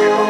you.